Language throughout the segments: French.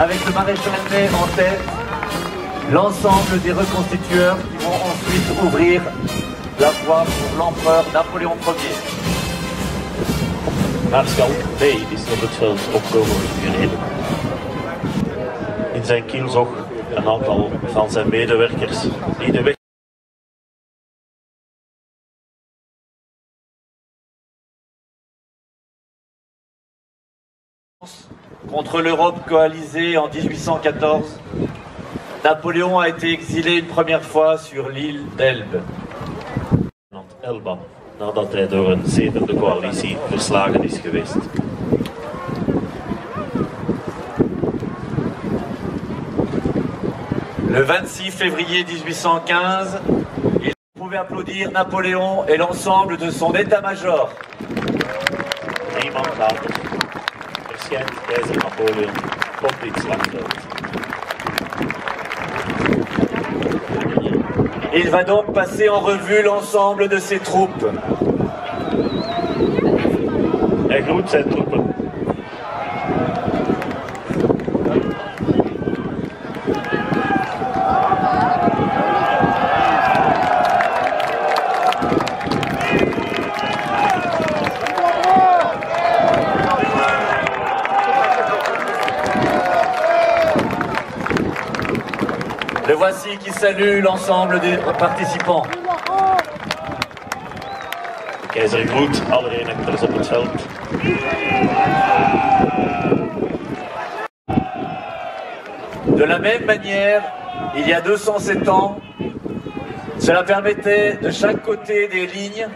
Avec le maréchal Ney en tête, l'ensemble des reconstitueurs qui vont ensuite ouvrir la voie pour l'empereur Napoléon Ier. Maarschalk Ney is op het veld opkomen. In zijn kielzog een aantal van zijn medewerkers die de weg Contre l'Europe coalisée en 1814, Napoléon a été exilé une première fois sur l'île d'Elbe. Elba, nadat hij door een coalitie verslagen is geweest. Le 26 février 1815, il pouvait applaudir Napoléon et l'ensemble de son état-major. Drie maand Il va donc passer en revue l'ensemble de ses troupes. Hij groet zijn troepen. Voici qui salue l'ensemble des participants. De keizer groet alle reenactors op het veld. De la même manière, il y a 207 ans, cela permettait de chaque côté des lignes,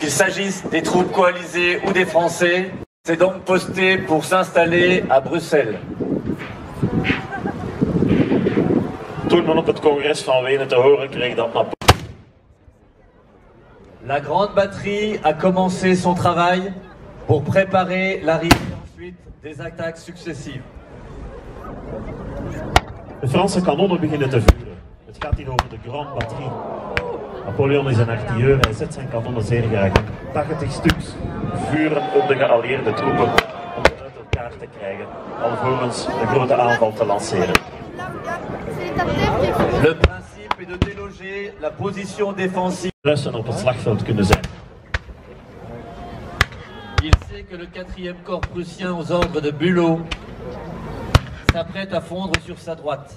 qu'il s'agisse des troupes coalisées ou des Français, c'est donc posté pour s'installer à Bruxelles. Toen men op het congres van Wenen te horen kreeg dat Napoleon La grande batterie a commencé son travail pour préparer l'arrivée ensuite des attaques successives. De Franse kanonnen beginnen te vuren. Het gaat hier over de Grande Batterie. Napoleon is een artilleur, hij zet zijn kanonnen zeer graag in. 80 stuks vuren op de geallieerde troepen om ze uit elkaar te krijgen, alvorens een grote aanval te lanceren. Le principe est de déloger la position défensive. Russen op het slagveld kunnen zijn. Il sait que le 4e corps prussien aux ordres de Bülow s'apprête à fondre sur sa droite.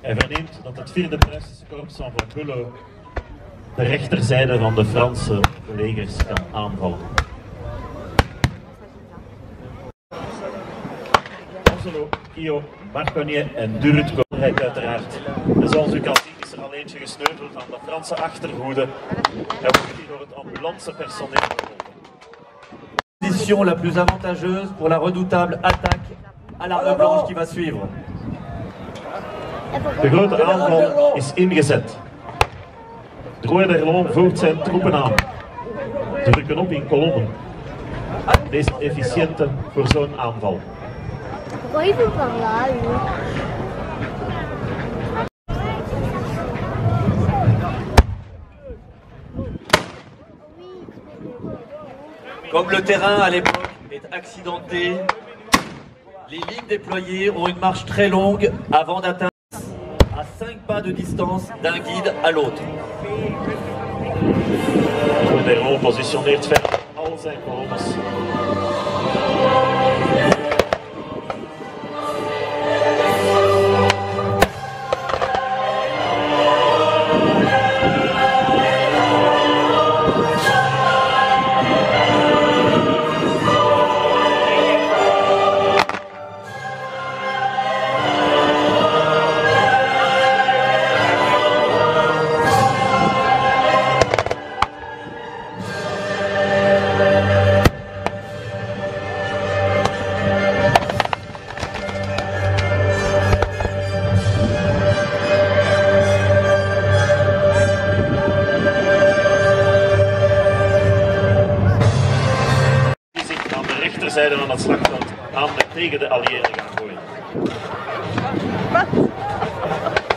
Hij verneemt dat het vierde Pruisische korps van Von Bülow de rechterzijde van de Franse legers kan aanvallen. Oslo, Kio, Marconier en Durut komen uiteraard. En zoals u kan zien is er al eentje gesneuveld aan de Franse achterhoede. Hij wordt hier door het ambulancepersoneel. Position la plus avantageuse pour la redoutable attaque à l'arme blanche qui va suivre. De grote aanval is ingezet. Drouet d'Erlon voert zijn troepen aan. Ze rukken op in kolommen. Deze efficiënte voor zo'n aanval. Comme le terrain à l'époque est accidenté, les lignes déployées ont une marche très longue avant d'atteindre à 5 pas de distance d'un guide à l'autre. Goals.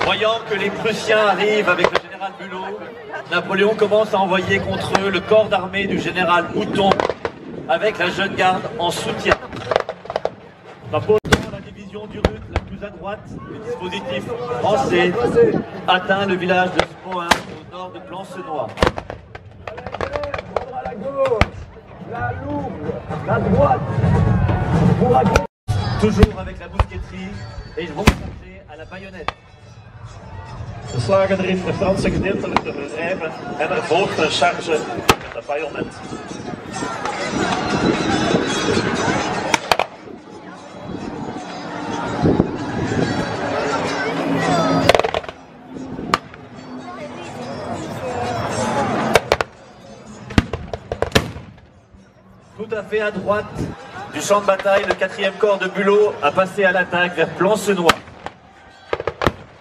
Voyant que les Prussiens arrivent avec le général Bulot, Napoléon commence à envoyer contre eux le corps d'armée du général Mouton avec la jeune garde en soutien. Napoleon La division du Ruth, la plus à droite du dispositif français, atteint le village de Spoin au nord de Plancenois. Toujours avec la mousqueterie et ils vont chercher à la baïonnette. Ze slagen erin de Franse gedeeltelijk te verdrijven en er volgt een charge met de bajonet. Fait à droite du champ de bataille, le 4e corps de Bulot a passé à l'attaque vers Plancenois.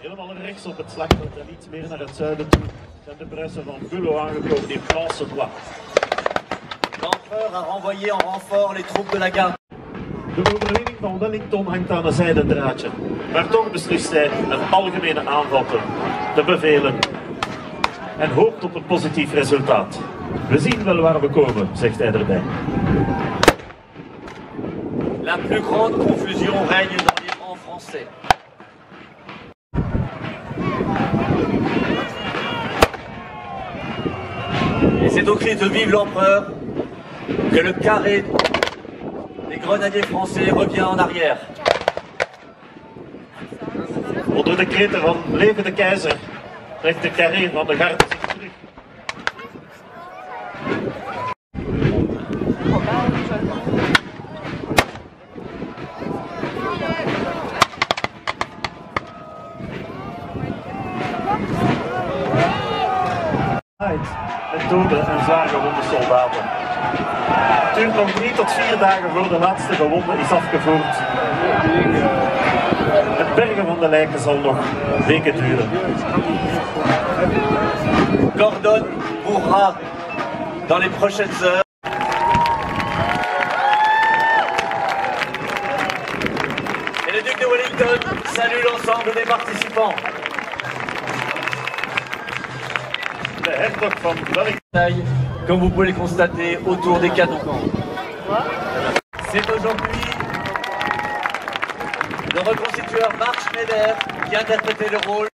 Helemaal rechts op het slagveld en iets meer naar het zuiden toe zijn de Pruisen van Bullo aangekomen in Plancenois. L'empereur a renvoyé en renfort les troupes de la garde. De overwinning van Wellington hangt aan een zijden draadje, maar toch beslist hij een algemene aanval te bevelen en hoopt op een positief resultaat. We zien wel waar we komen, zegt hij erbij. La plus grande confusion règne dans les rangs français. Et c'est au cri de Vive l'empereur que le carré des grenadiers français revient en arrière. Onder de van Leven de Keizer carré de garde en zwaar gewonde soldaten. Het duurt nog drie tot vier dagen voor de laatste gewonde is afgevoerd. Het bergen van de lijken zal nog weken duren. Gordon mourra dans les prochaines heures. Et le duc de Wellington salue l'ensemble des participants. Hertog van Comme vous pouvez le constater autour des canons. C'est aujourd'hui le reconstitueur Marc Schneider qui a interprété le rôle.